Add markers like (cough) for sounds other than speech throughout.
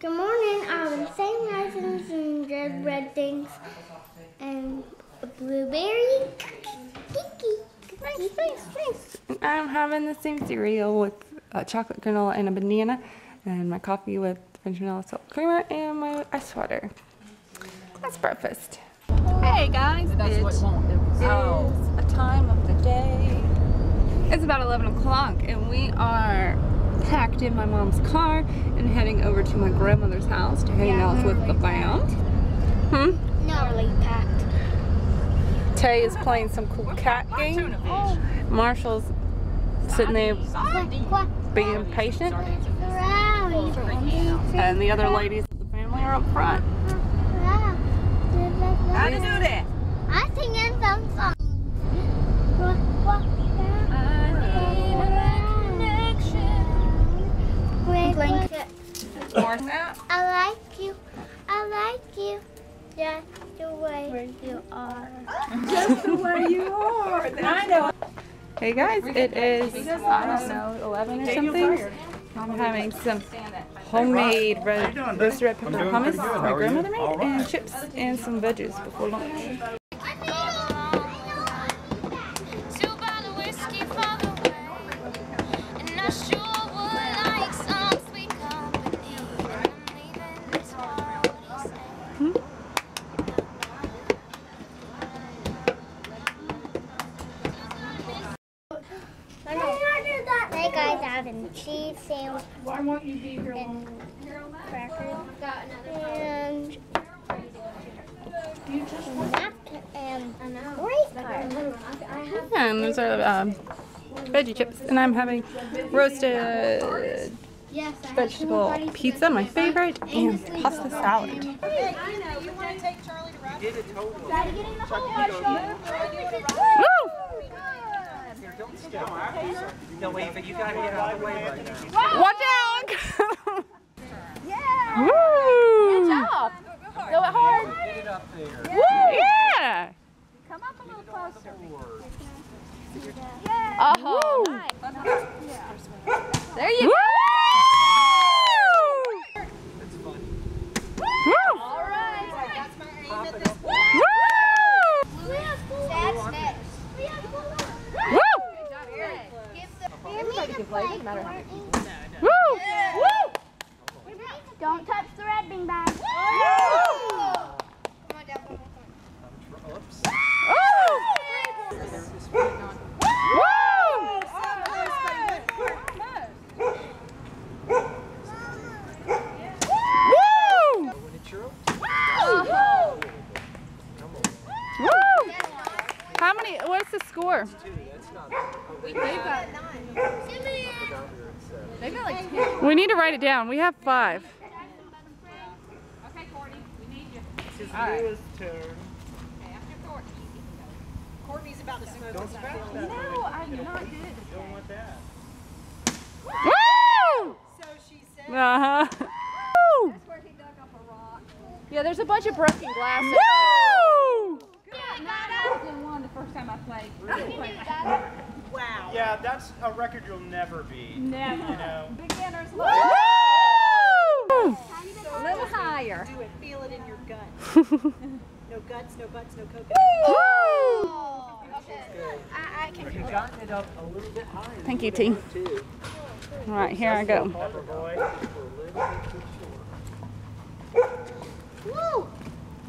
Good morning. I Um, same raisins and red red things and a blueberry cookie. Nice, nice, nice. I'm having the same cereal with uh, chocolate granola and a banana, and my coffee with French vanilla salt creamer, and my ice water. That's breakfast. Hey guys, That's it what it won't. It was, is a time of the day. It's about 11 o'clock, and we are packed in my mom's car and heading over to my grandmother's house to hang Yeah, out with the really band. Hmm? No, really packed. Tay is playing some cool cat game. Marshall's sitting there Quack, quack. being patient, and the other ladies of the family are up front. How to do that? I sing in some song. I like you. I like you. Just the way you are. Just the way you are. I know. Hey guys, it is, I don't know, 11 or something. I'm having some homemade red, roasted red pepper hummus my grandmother made, and chips and some veggies before lunch. Two bottle whiskey guys, I'm having cheese sandwich and crackers and napkin and race card. And those are um, veggie chips, and I'm having roasted vegetable pizza, my favorite, and pasta salad. Woo! No, wait, but you gotta get out of the way right now. Watch out! yeah! Woo! Good job! Go it hard! Get it up there. Woo! Yeah! Oh, There you go! That's funny. Woo! Pop it up. Woo! That's next. Woo! Woo! Woo! Don't touch the red bean bag. Oops. Woo! Woo! Woo! When it's your own. Woo! How many? What's the score? Two, that's not. We need to write it down. We have five. This is Noah's turn. Courtney's about to smoke Don't scratch that. No, I'm not good. You don't want that. Woo! So she said. Uh huh. Woo! where he dug up a rock. Yeah, there's a bunch of broken glass. Woo! one the first time I played. Wow. Yeah, that's a record you'll never beat. Never. You know. Beginners Woo! A little higher. Do it. Feel it in your gut. (laughs) No guts, no butts, no cocoa. Woo! Oh, I, I can You've gotten it up a little bit higher. Thank you, T. All right, here I go. Pepper boy. We're a little bit too short. Woo!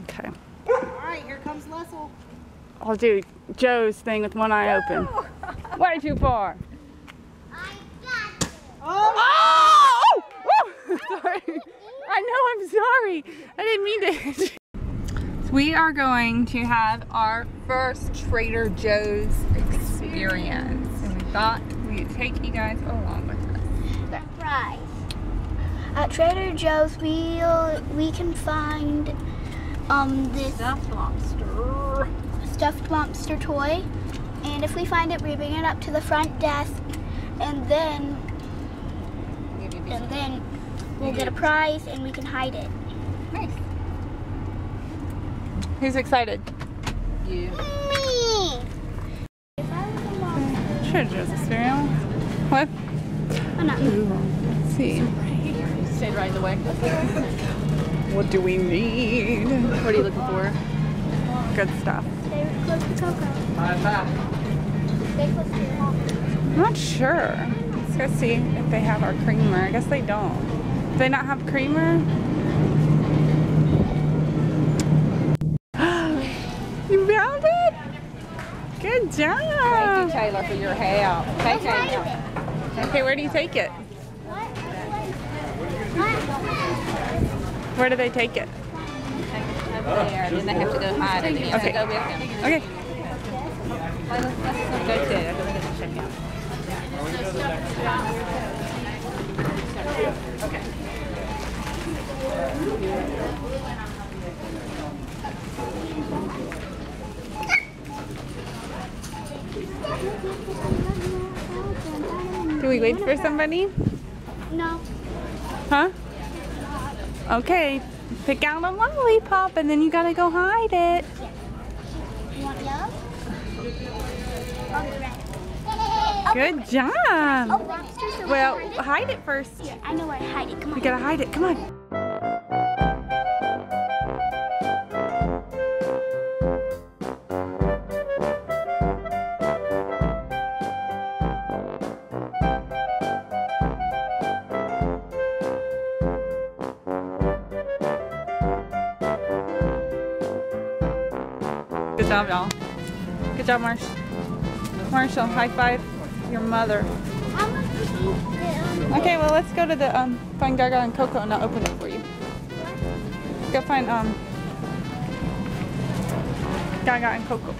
Okay. All right, here comes Lessel. I'll do Joe's thing with one eye open. Way too far. I got it. Oh! Woo! (laughs) sorry. I know, I'm sorry. I didn't mean to. So we are going to have our first Trader Joe's experience. And we thought we'd take you guys along with us. Surprise. At Trader Joe's, we we can find um this Stuffed lobster. stuffed monster toy, and if we find it, we bring it up to the front desk, and then and then we'll get a prize, and we can hide it. Nice. Who's excited? You. Me. Trader Joe's cereal. What? Oh, not Let's see. stayed right in the way. What do we need? What are you looking for? Good stuff. Stay close to Coco. Stay close to. I'm not sure. Let's go see if they have our creamer. I guess they don't. Do they not have creamer? (gasps) you found it? Good job. Thank you, Taylor, for your help. Take Taylor. Okay, where do you take it? Where do they take it? Over there, and then they have to go hide it. You Okay. go with them. Okay. Let's, let's go to it. The check out. Do we wait for somebody? No. Huh? Okay. Pick out a lollipop and then you gotta go hide it. You want yellow? Okay, red. Good oh, job. It. So we Well, can find it. hide it first. Here, I know where to hide it. Come on. We gotta hide it. Come on. Job, y'all. Good job, Marsh. Marshall, high five your mother. Okay, well let's go to the um find Gaga and Coco and I'll open it for you. Go find um Gaga and Coco.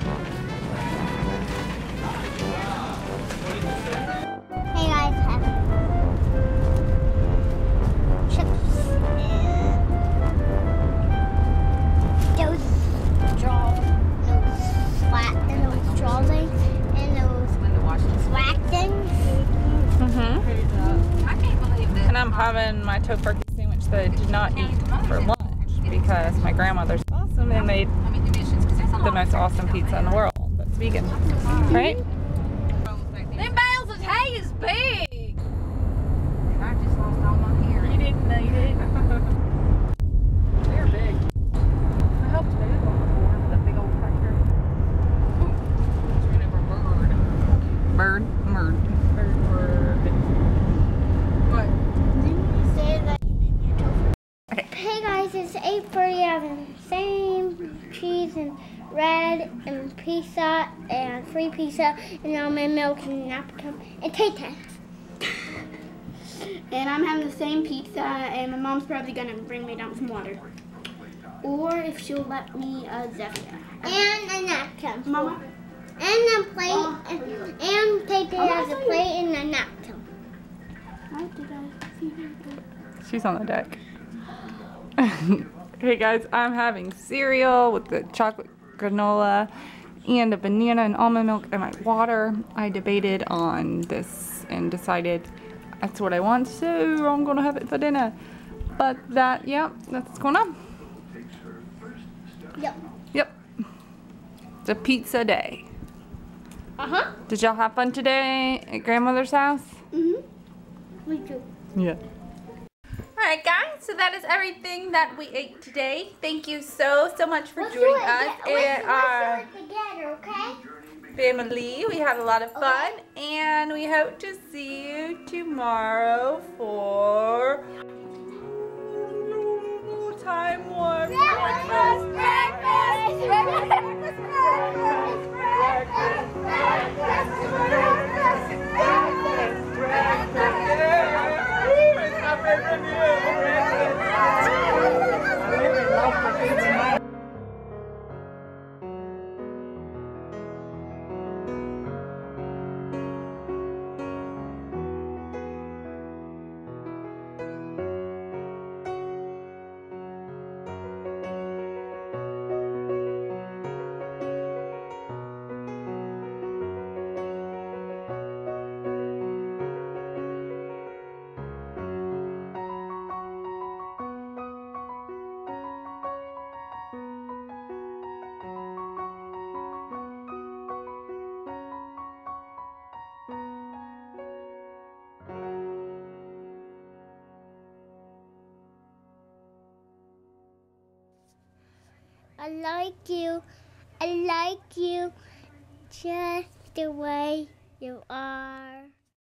The most awesome pizza in the world that's vegan. Right? Them bales of hay is big. I just lost all my hearing. You didn't know you did. (laughs) They're big. I helped move one before, that big old tractor. Ran over a bird. Bird, bird. Bird. What? Did you say that you made me a tofu. Okay. Hey guys, it's 8.47. Same cheese and red and pizza and free pizza and almond milk and napkin and Tay Tay. And I'm having the same pizza and my mom's probably gonna bring me down some water. Or if she'll let me a Zephyr. And a napkin. Mama? And a plate. and, and Tay Tay has a plate and a napkin. How did I see her? She's on the deck. (laughs) hey guys, I'm having cereal with the chocolate granola and a banana and almond milk and my water. I debated on this and decided that's what I want, so I'm gonna have it for dinner. But that, yeah, that's what's going on. Yep. Yep. It's a pizza day. Uh huh. Did y'all have fun today at grandmother's house? Mm-hmm. Me too. Yeah. Alright guys, so that is everything that we ate today. Thank you so, so much for Let's do joining it us again. and our let's do it together, okay? family. We had a lot of fun and we hope to see you tomorrow for time warp (laughs) breakfast. breakfast, breakfast, It's my favorite meal. I like you. I like you just the way you are.